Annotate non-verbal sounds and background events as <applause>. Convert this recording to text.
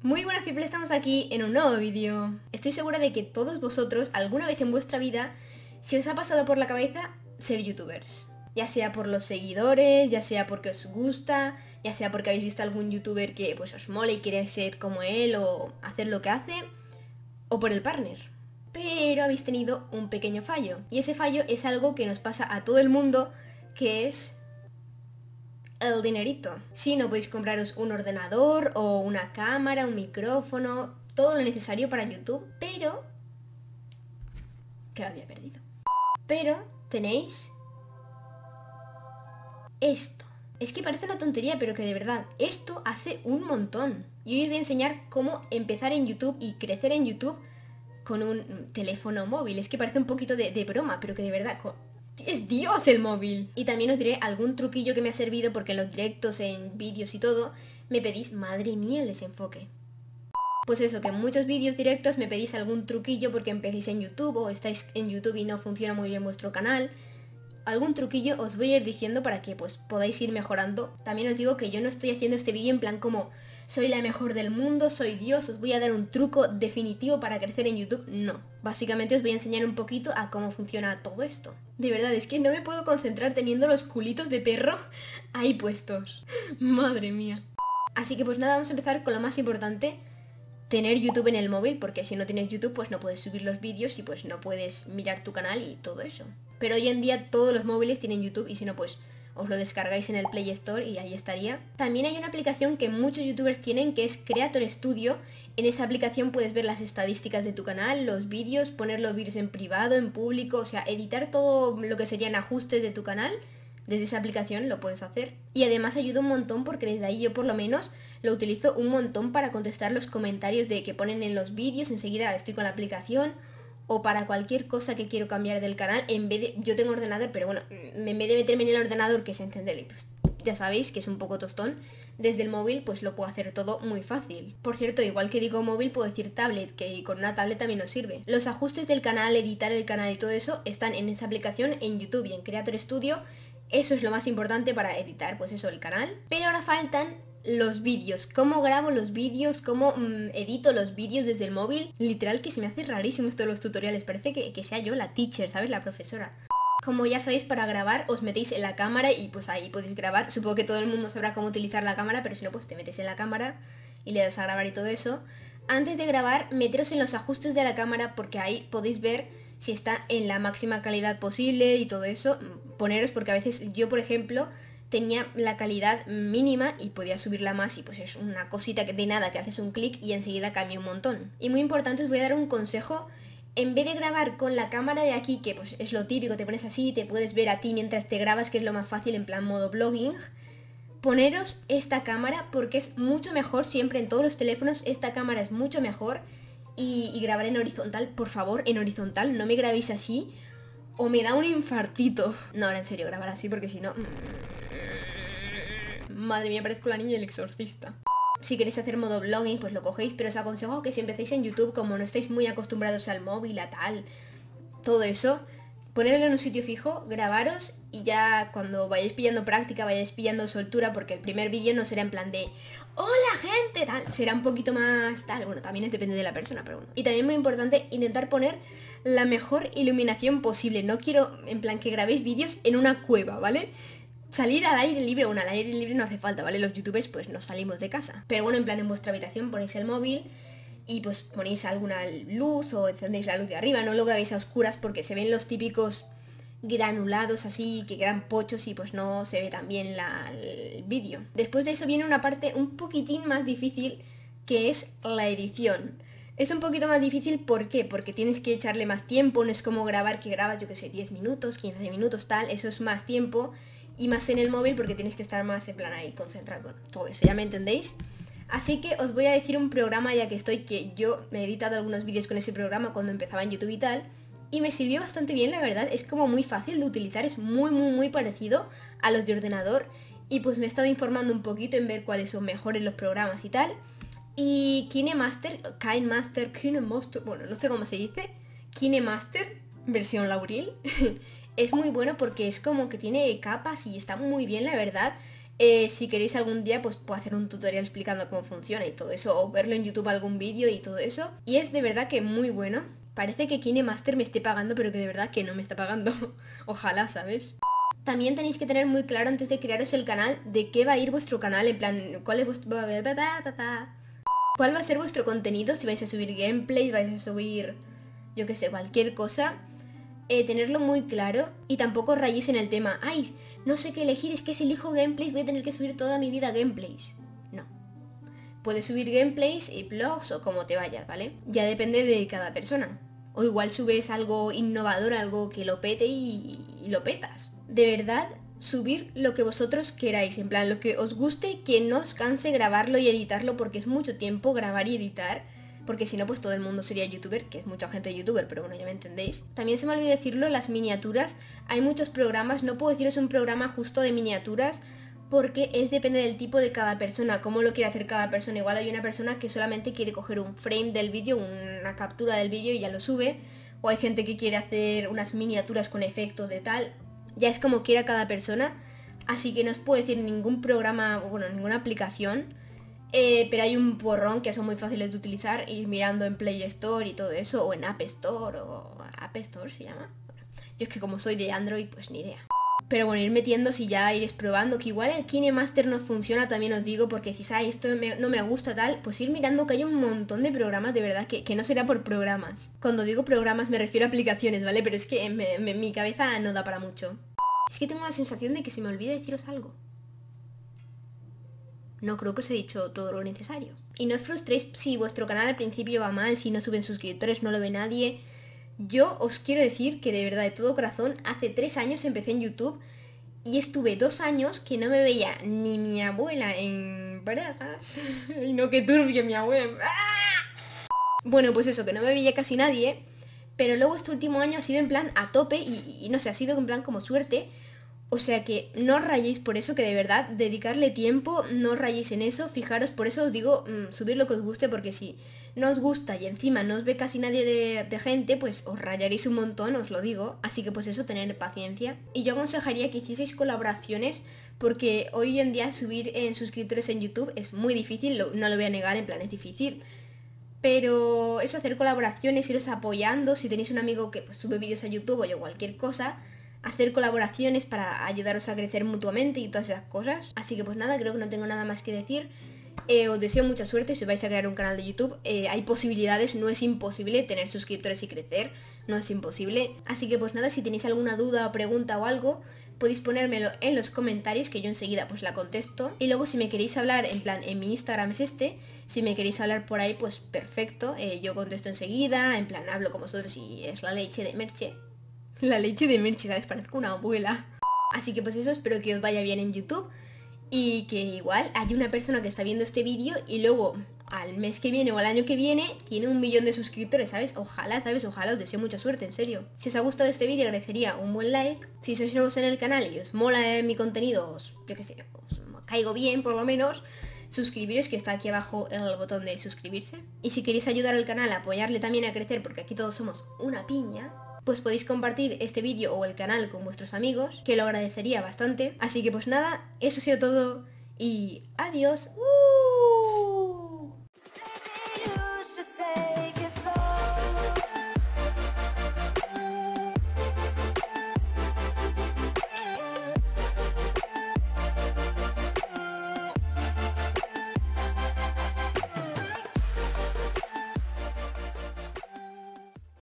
Muy buenas people, estamos aquí en un nuevo vídeo. Estoy segura de que todos vosotros, alguna vez en vuestra vida, se os ha pasado por la cabeza ser youtubers. Ya sea por los seguidores, ya sea porque os gusta, ya sea porque habéis visto algún youtuber que pues os mola y quiere ser como él o hacer lo que hace, o por el partner. Pero habéis tenido un pequeño fallo. Y ese fallo es algo que nos pasa a todo el mundo, que es el dinerito. Si no podéis compraros un ordenador o una cámara, un micrófono, todo lo necesario para YouTube, pero que lo había perdido. Pero tenéis esto. Es que parece una tontería, pero que de verdad, esto hace un montón. Y hoy os voy a enseñar cómo empezar en YouTube y crecer en YouTube con un teléfono móvil. Es que parece un poquito de, de broma, pero que de verdad, es Dios el móvil. Y también os diré algún truquillo que me ha servido porque en los directos, en vídeos y todo, me pedís, madre mía, el desenfoque. Pues eso, que en muchos vídeos directos me pedís algún truquillo porque empecéis en YouTube o estáis en YouTube y no funciona muy bien vuestro canal. Algún truquillo os voy a ir diciendo para que pues podáis ir mejorando. También os digo que yo no estoy haciendo este vídeo en plan como soy la mejor del mundo, soy Dios, os voy a dar un truco definitivo para crecer en YouTube. No, básicamente os voy a enseñar un poquito a cómo funciona todo esto. De verdad, es que no me puedo concentrar teniendo los culitos de perro ahí puestos. <laughs> Madre mía. Así que pues nada, vamos a empezar con lo más importante, tener YouTube en el móvil, porque si no tienes YouTube pues no puedes subir los vídeos y pues no puedes mirar tu canal y todo eso. Pero hoy en día todos los móviles tienen YouTube y si no pues os lo descargáis en el Play Store y ahí estaría. También hay una aplicación que muchos youtubers tienen que es Creator Studio. En esa aplicación puedes ver las estadísticas de tu canal, los vídeos, poner los vídeos en privado, en público, o sea, editar todo lo que serían ajustes de tu canal. Desde esa aplicación lo puedes hacer. Y además ayuda un montón porque desde ahí yo por lo menos lo utilizo un montón para contestar los comentarios de que ponen en los vídeos. Enseguida estoy con la aplicación o para cualquier cosa que quiero cambiar del canal, en vez de, yo tengo ordenador, pero bueno, en vez de meterme en el ordenador, que es encenderlo, pues ya sabéis que es un poco tostón, desde el móvil pues lo puedo hacer todo muy fácil. Por cierto, igual que digo móvil, puedo decir tablet, que con una tablet también nos sirve. Los ajustes del canal, editar el canal y todo eso están en esa aplicación en YouTube y en Creator Studio. Eso es lo más importante para editar, pues eso, el canal. Pero ahora faltan los vídeos, cómo grabo los vídeos, cómo mm, edito los vídeos desde el móvil. Literal que se me hace rarísimo esto de los tutoriales, parece que, que sea yo la teacher, ¿sabes? La profesora. Como ya sabéis, para grabar os metéis en la cámara y pues ahí podéis grabar. Supongo que todo el mundo sabrá cómo utilizar la cámara, pero si no, pues te metes en la cámara y le das a grabar y todo eso. Antes de grabar, meteros en los ajustes de la cámara porque ahí podéis ver si está en la máxima calidad posible y todo eso. Poneros porque a veces yo, por ejemplo, tenía la calidad mínima y podía subirla más y pues es una cosita que de nada que haces un clic y enseguida cambia un montón. Y muy importante os voy a dar un consejo, en vez de grabar con la cámara de aquí, que pues es lo típico, te pones así, te puedes ver a ti mientras te grabas, que es lo más fácil en plan modo blogging, poneros esta cámara porque es mucho mejor, siempre en todos los teléfonos esta cámara es mucho mejor y, y grabar en horizontal, por favor, en horizontal, no me grabéis así o me da un infartito. No, ahora en serio, grabar así porque si no... Madre mía, parezco la niña del exorcista. Si queréis hacer modo vlogging, pues lo cogéis, pero os aconsejo que si empecéis en YouTube, como no estáis muy acostumbrados al móvil, a tal, todo eso, ponerlo en un sitio fijo, grabaros y ya cuando vayáis pillando práctica, vayáis pillando soltura, porque el primer vídeo no será en plan de ¡Hola gente! tal, será un poquito más tal, bueno, también depende de la persona, pero bueno. Y también muy importante, intentar poner la mejor iluminación posible. No quiero, en plan, que grabéis vídeos en una cueva, ¿vale? Salir al aire libre, bueno, al aire libre no hace falta, ¿vale? Los youtubers pues no salimos de casa. Pero bueno, en plan en vuestra habitación ponéis el móvil y pues ponéis alguna luz o encendéis la luz de arriba, no lo grabéis a oscuras porque se ven los típicos granulados así que quedan pochos y pues no se ve tan bien la, el vídeo. Después de eso viene una parte un poquitín más difícil que es la edición. Es un poquito más difícil, ¿por qué? Porque tienes que echarle más tiempo, no es como grabar que grabas, yo que sé, 10 minutos, 15 minutos, tal, eso es más tiempo y más en el móvil porque tienes que estar más en plan ahí concentrado con todo eso, ¿ya me entendéis? Así que os voy a decir un programa ya que estoy, que yo me he editado algunos vídeos con ese programa cuando empezaba en YouTube y tal, y me sirvió bastante bien, la verdad, es como muy fácil de utilizar, es muy muy muy parecido a los de ordenador, y pues me he estado informando un poquito en ver cuáles son mejores los programas y tal, y KineMaster, KineMaster, KineMaster, bueno, no sé cómo se dice, KineMaster, versión Lauril, <laughs> es muy bueno porque es como que tiene capas y está muy bien, la verdad. Eh, si queréis algún día, pues puedo hacer un tutorial explicando cómo funciona y todo eso, o verlo en YouTube algún vídeo y todo eso. Y es de verdad que muy bueno. Parece que KineMaster me esté pagando, pero que de verdad que no me está pagando. <laughs> Ojalá, ¿sabes? También tenéis que tener muy claro antes de crearos el canal de qué va a ir vuestro canal, en plan, cuál es vuestro... ¿Cuál va a ser vuestro contenido? Si vais a subir gameplay, vais a subir, yo qué sé, cualquier cosa. Eh, tenerlo muy claro y tampoco rayéis en el tema. Ay, no sé qué elegir, es que si elijo gameplays voy a tener que subir toda mi vida gameplays. No. Puedes subir gameplays y blogs o como te vayas, ¿vale? Ya depende de cada persona. O igual subes algo innovador, algo que lo pete y, y lo petas. De verdad, subir lo que vosotros queráis, en plan lo que os guste, que no os canse grabarlo y editarlo porque es mucho tiempo grabar y editar, porque si no pues todo el mundo sería youtuber, que es mucha gente youtuber, pero bueno, ya me entendéis. También se me olvidó decirlo, las miniaturas, hay muchos programas, no puedo deciros un programa justo de miniaturas, porque es depende del tipo de cada persona, cómo lo quiere hacer cada persona. Igual hay una persona que solamente quiere coger un frame del vídeo, una captura del vídeo y ya lo sube, o hay gente que quiere hacer unas miniaturas con efectos de tal, ya es como quiera cada persona, así que no os puedo decir ningún programa, bueno, ninguna aplicación, eh, pero hay un porrón que son muy fáciles de utilizar, ir mirando en Play Store y todo eso, o en App Store, o App Store se llama. yo es que como soy de Android, pues ni idea. Pero bueno, ir metiendo si ya iréis probando, que igual el KineMaster no funciona, también os digo, porque si sabes esto no me gusta tal, pues ir mirando que hay un montón de programas, de verdad, que, no será por programas. Cuando digo programas me refiero a aplicaciones, ¿vale? Pero es que mi cabeza no da para mucho. Es que tengo la sensación de que se me olvida deciros algo. No creo que os he dicho todo lo necesario. Y no os frustréis si vuestro canal al principio va mal, si no suben suscriptores, no lo ve nadie. Yo os quiero decir que de verdad, de todo corazón, hace tres años empecé en YouTube y estuve dos años que no me veía ni mi abuela en Bragas. <laughs> y no que turbie mi abuela. Bueno, pues eso, que no me veía casi nadie pero luego este último año ha sido en plan a tope y, no sé, ha sido en plan como suerte. O sea que no rayéis por eso, que de verdad, dedicarle tiempo, no rayéis en eso, fijaros, por eso os digo, mm, subir lo que os guste, porque si no os gusta y encima no os ve casi nadie de, gente, pues os rayaréis un montón, os lo digo. Así que pues eso, tener paciencia. Y yo aconsejaría que hicieseis colaboraciones, porque hoy en día subir en suscriptores en YouTube es muy difícil, no lo voy a negar, en plan es difícil. Pero eso, hacer colaboraciones, iros apoyando, si tenéis un amigo que pues, sube vídeos a YouTube o cualquier cosa, hacer colaboraciones para ayudaros a crecer mutuamente y todas esas cosas. Así que pues nada, creo que no tengo nada más que decir. Eh, os deseo mucha suerte si vais a crear un canal de YouTube. Eh, hay posibilidades, no es imposible tener suscriptores y crecer, no es imposible. Así que pues nada, si tenéis alguna duda o pregunta o algo, podéis ponérmelo en los comentarios que yo enseguida pues la contesto. Y luego si me queréis hablar, en plan, en mi Instagram es este, si me queréis hablar por ahí, pues perfecto, eh, yo contesto enseguida, en plan, hablo con vosotros y es la leche de Merche. La leche de Merche, ¿sabes? Parezco una abuela. Así que pues eso, espero que os vaya bien en YouTube y que igual hay una persona que está viendo este vídeo y luego al mes que viene o al año que viene tiene un millón de suscriptores, ¿sabes? Ojalá, ¿sabes? Ojalá os deseo mucha suerte, en serio. Si os ha gustado este vídeo agradecería un buen like. Si sois nuevos en el canal y os mola mi contenido, os, yo qué sé, os caigo bien por lo menos, suscribiros que está aquí abajo el botón de suscribirse. Y si queréis ayudar al canal, apoyarle también a crecer, porque aquí todos somos una piña, pues podéis compartir este vídeo o el canal con vuestros amigos, que lo agradecería bastante. Así que pues nada, eso ha sido todo y adiós. ¡Uh!